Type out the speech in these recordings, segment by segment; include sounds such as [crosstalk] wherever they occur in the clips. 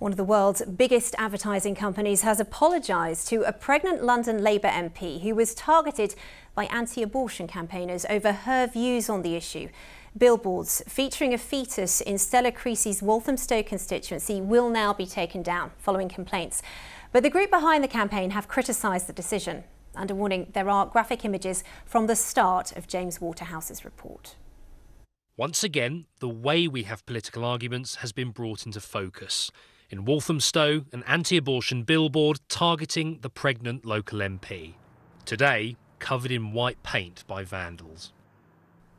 One of the world's biggest advertising companies has apologised to a pregnant London Labour MP who was targeted by anti abortion campaigners over her views on the issue. Billboards featuring a fetus in Stella Creasy's Walthamstow constituency will now be taken down following complaints. But the group behind the campaign have criticised the decision. Under warning, there are graphic images from the start of James Waterhouse's report. Once again, the way we have political arguments has been brought into focus in Walthamstow, an anti abortion billboard targeting the pregnant local MP. Today, covered in white paint by vandals.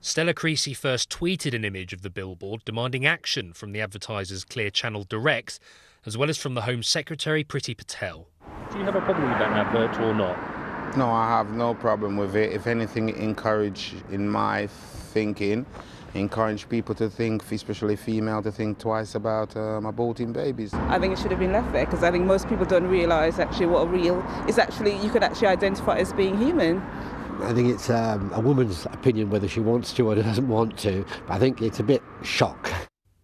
Stella Creasy first tweeted an image of the billboard demanding action from the advertisers Clear Channel Direct, as well as from the Home Secretary Priti Patel. Do you have a problem with that advert or not? No, I have no problem with it. If anything, encourage in my thinking encourage people to think, especially female, to think twice about um, aborting babies. I think it should have been left there because I think most people don't realise actually what a real is actually you could actually identify as being human. I think it's um, a woman's opinion whether she wants to or [laughs] doesn't want to, but I think it's a bit shock.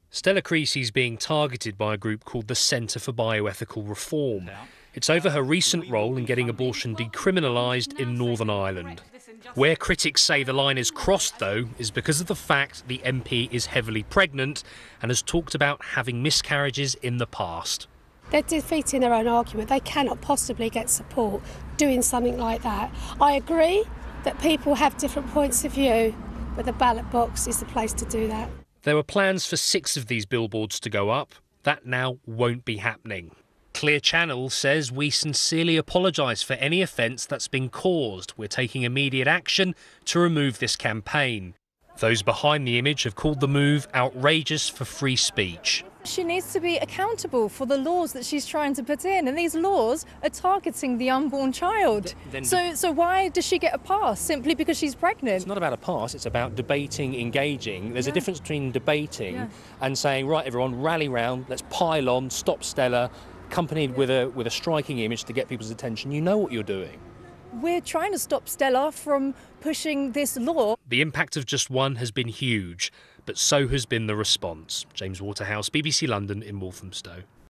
Stella Creasy is being targeted by a group called the Centre for Bioethical Reform. It's over her recent role in getting abortion decriminalised in Northern Ireland. Where critics say the line is crossed, though, is because of the fact the MP is heavily pregnant and has talked about having miscarriages in the past. They're defeating their own argument. They cannot possibly get support doing something like that. I agree that people have different points of view, but the ballot box is the place to do that. There were plans for six of these billboards to go up. That now won't be happening. Clear Channel says we sincerely apologise for any offence that's been caused. We're taking immediate action to remove this campaign. Those behind the image have called the move outrageous for free speech. She needs to be accountable for the laws that she's trying to put in, and these laws are targeting the unborn child. Then so, so why does she get a pass simply because she's pregnant? It's not about a pass; it's about debating, engaging. There's yeah. a difference between debating yeah. and saying, "Right, everyone, rally round, let's pile on, stop Stella, accompanied with a with a striking image to get people's attention, you know what you're doing. We're trying to stop Stella from pushing this law. The impact of just one has been huge, but so has been the response. James Waterhouse, BBC London in Walthamstow.